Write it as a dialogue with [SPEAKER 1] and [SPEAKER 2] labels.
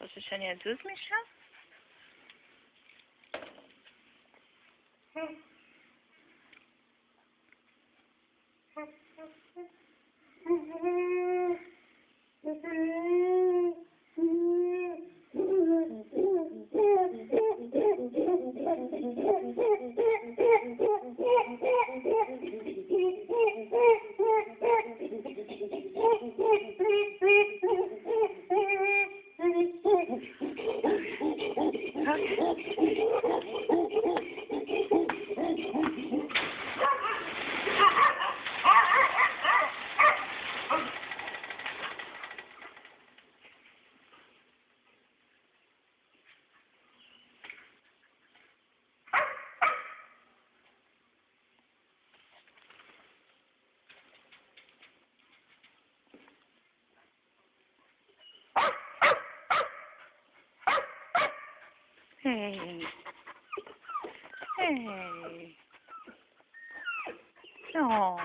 [SPEAKER 1] باشه چن جا ذوب می شاد؟ Hey. Hey. No.